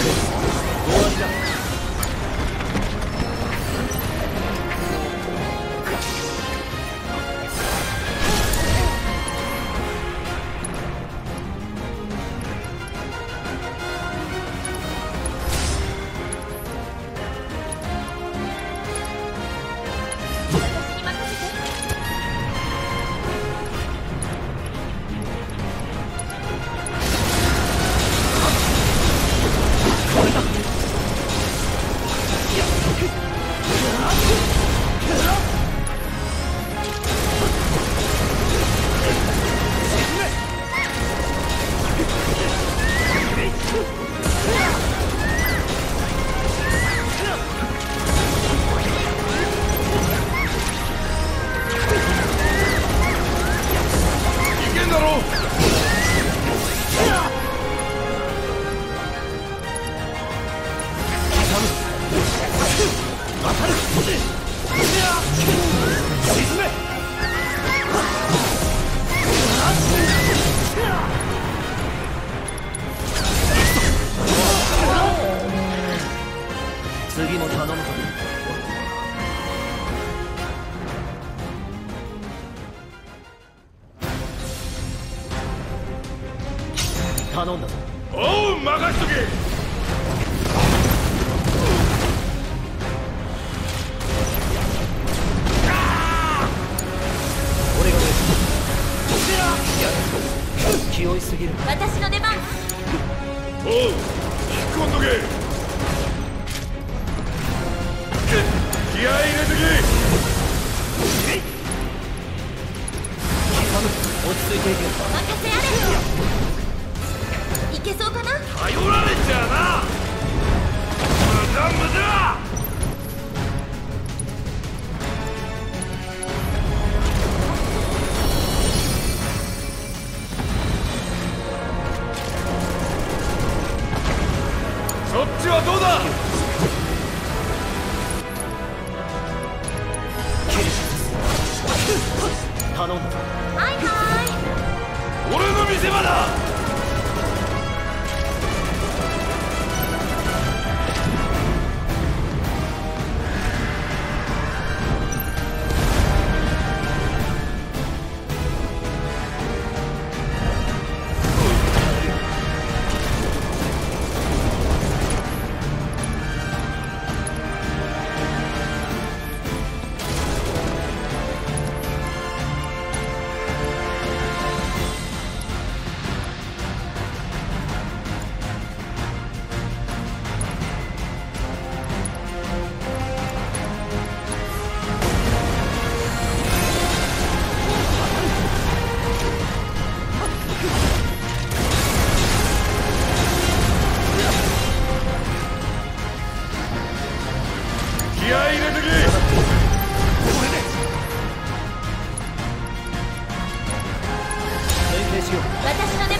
Finish! そっちはどうだ？頼む。だはいはい。俺の見せ場だ！よ。私の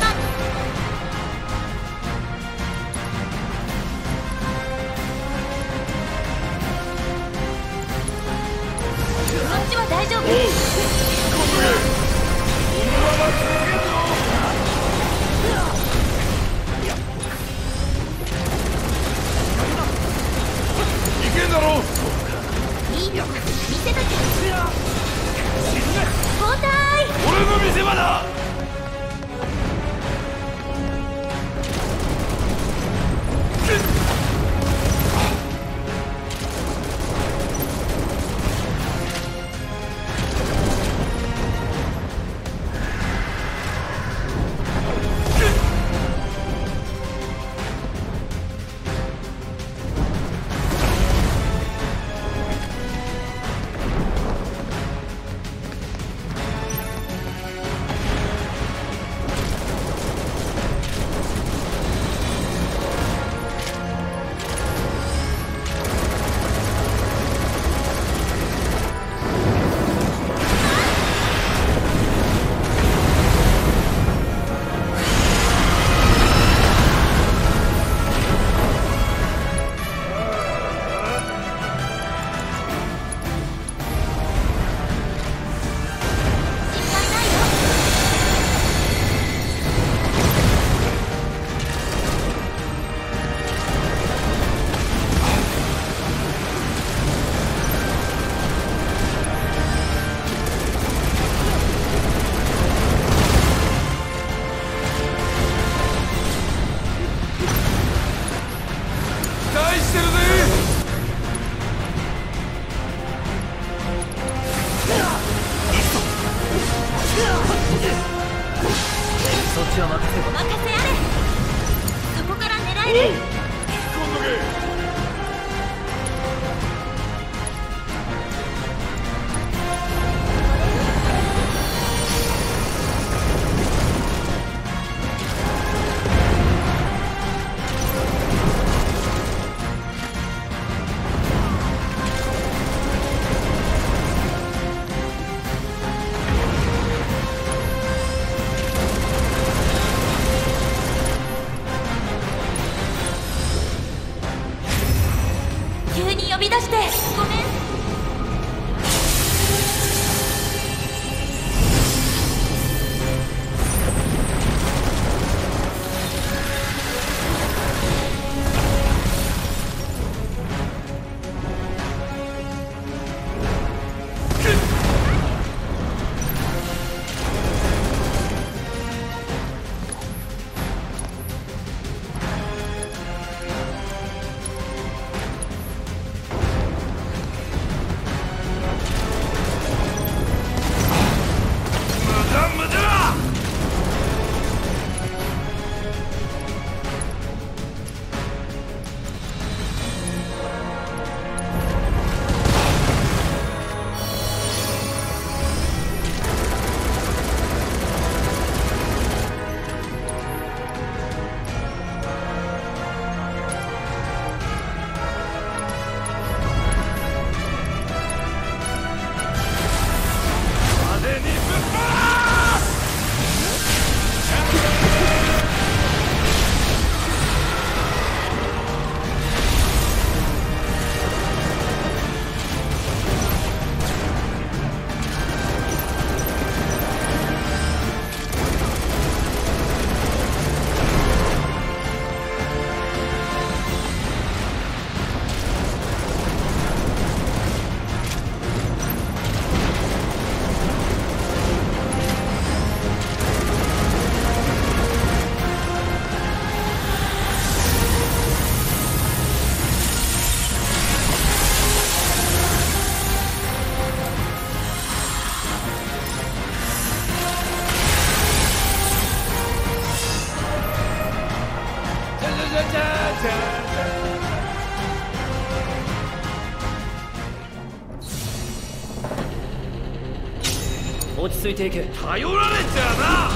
落ち着いていけ。頼られちゃな。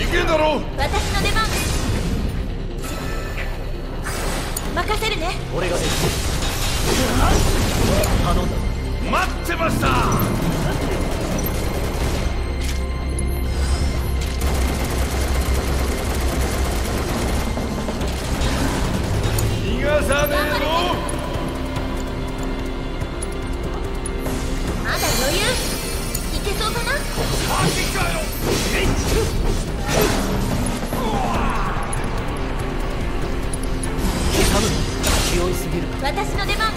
いけんだろ。私の出番任せるね。俺が出る。頼んだ。ぞ待ってましたさねえぞまだ余裕。いけそうかな？マジかよえい頼む気負いすぎる。私の出番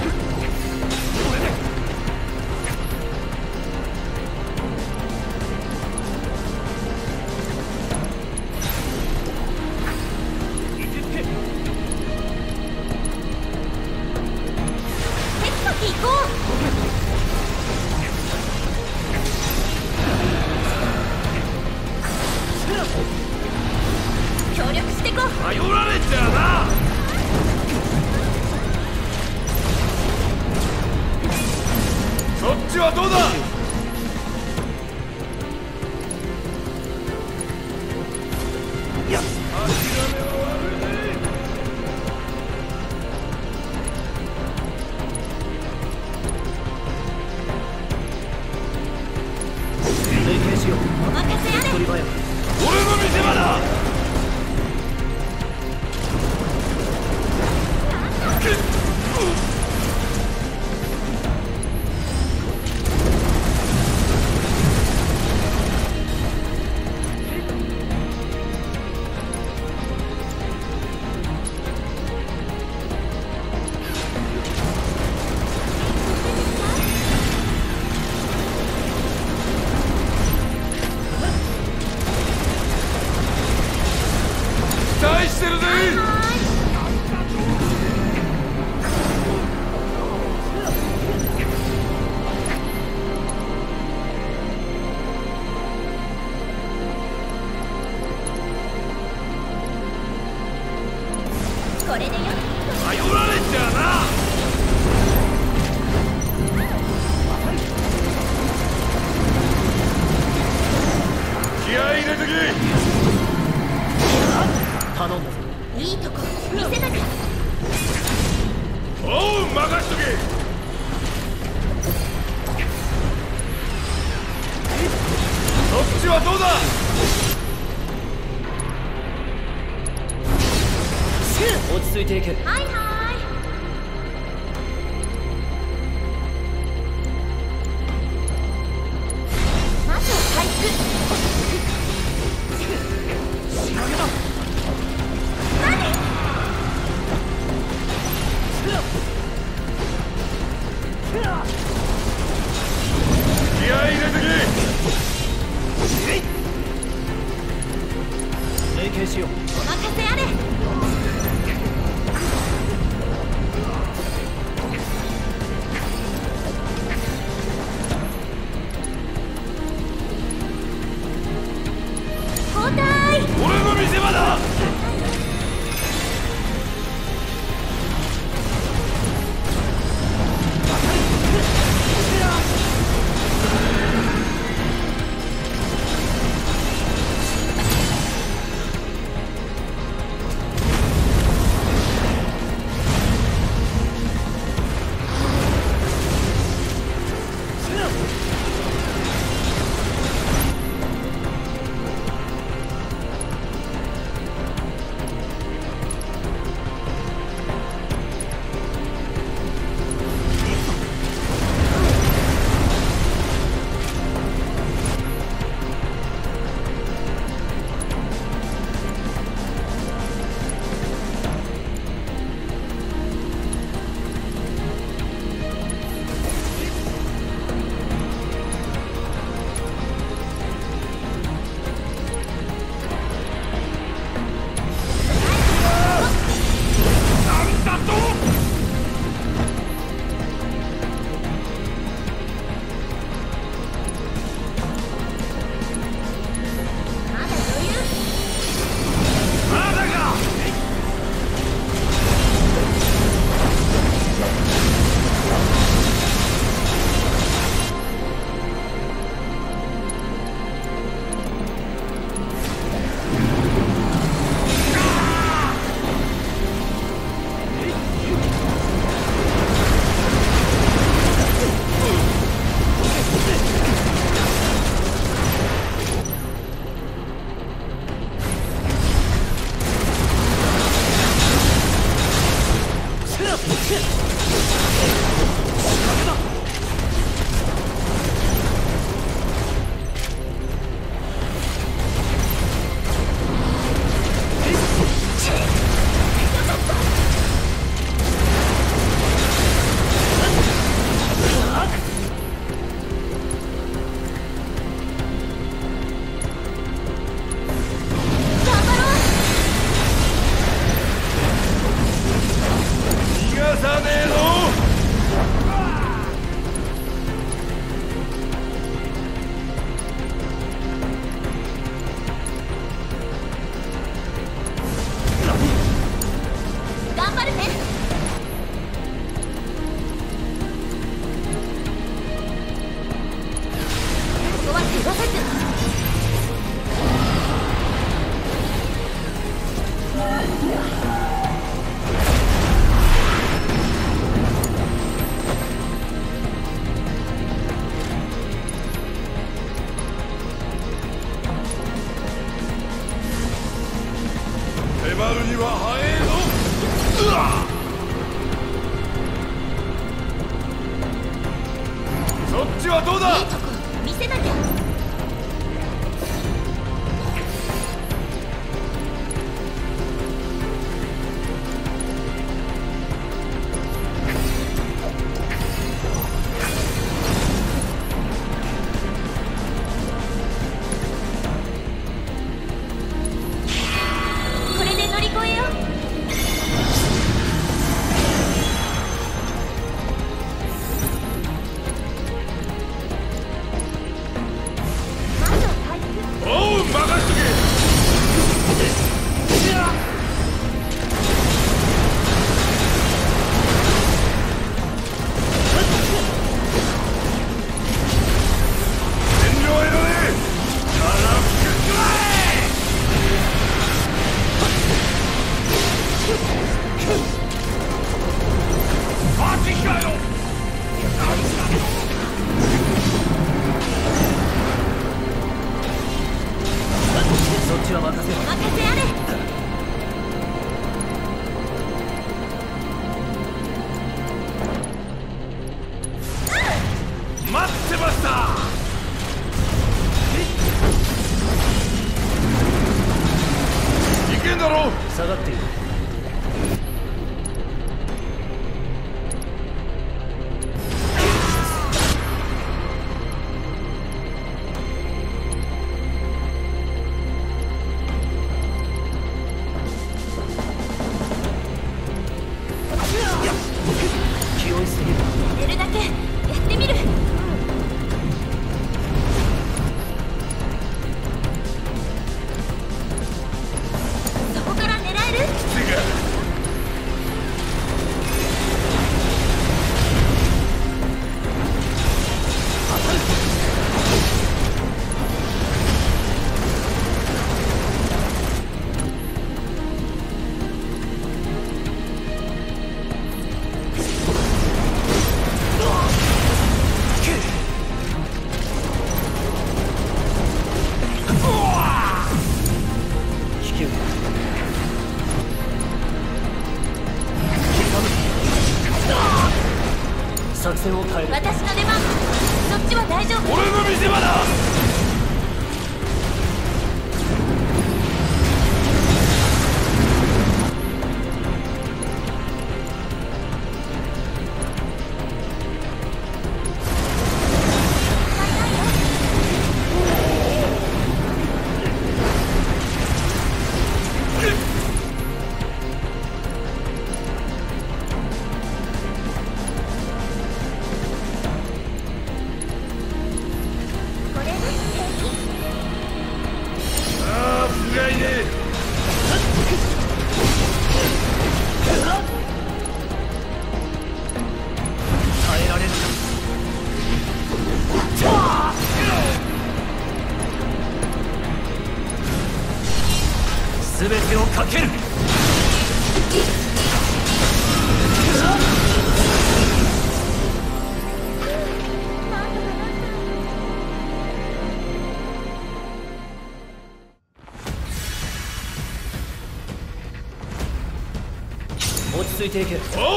落ち着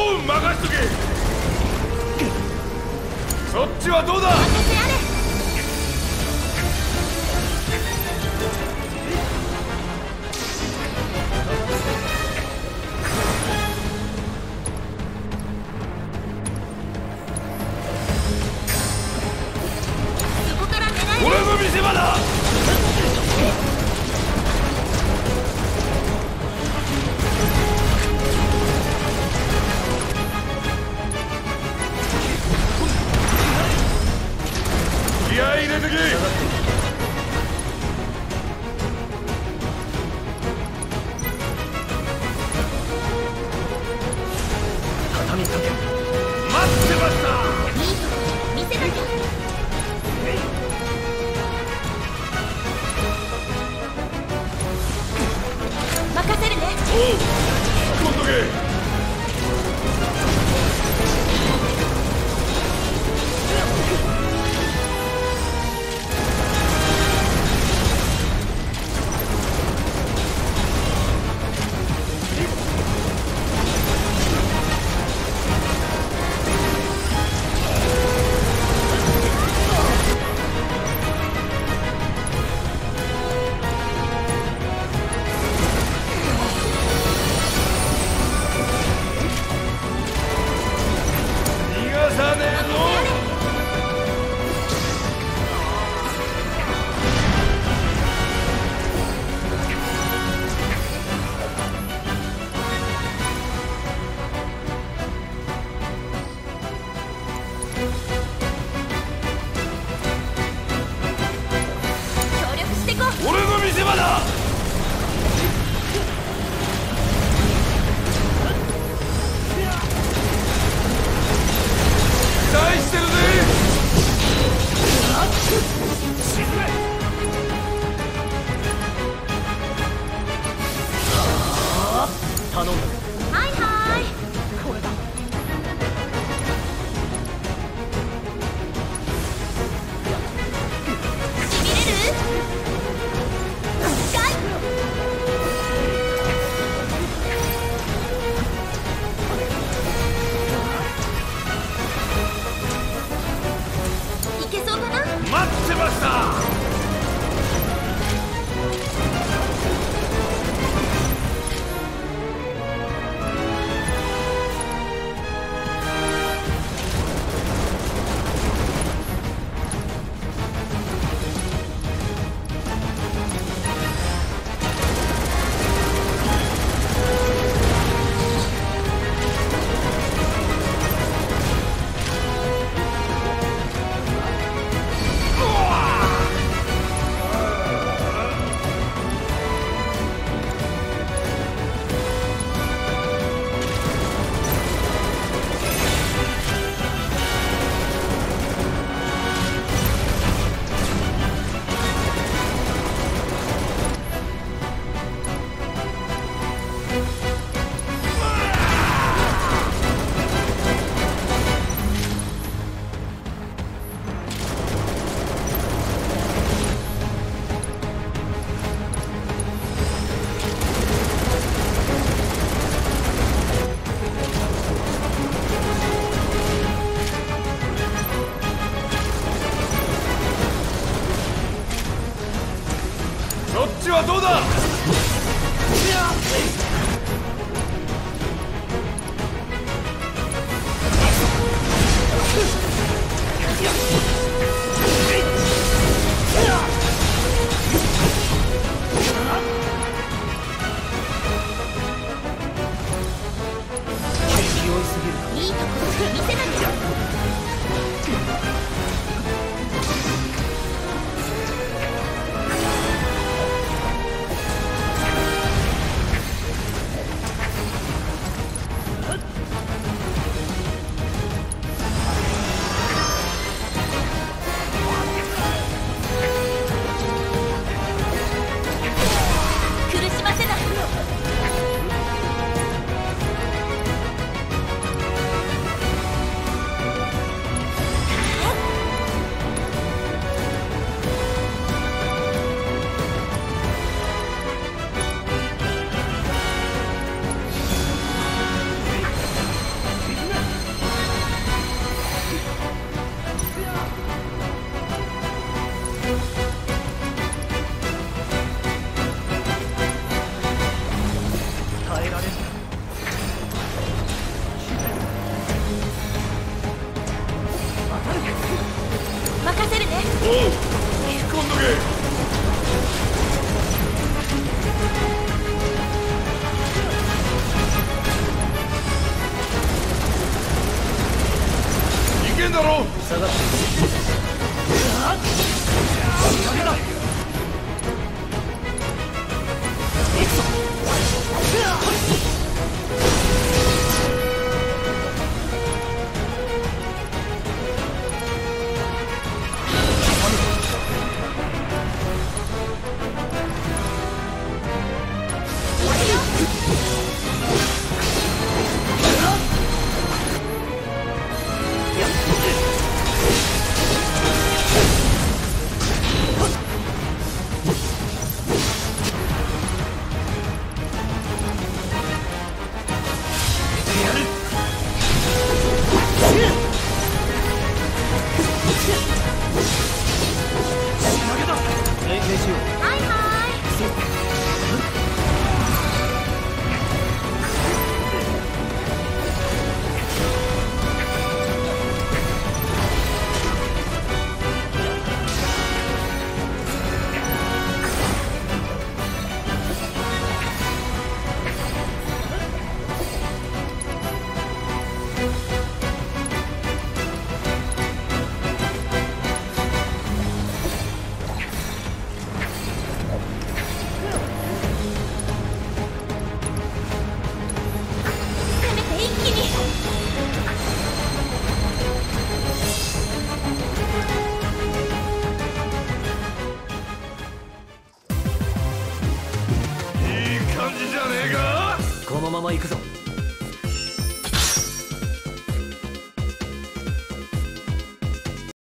気合い入れてけ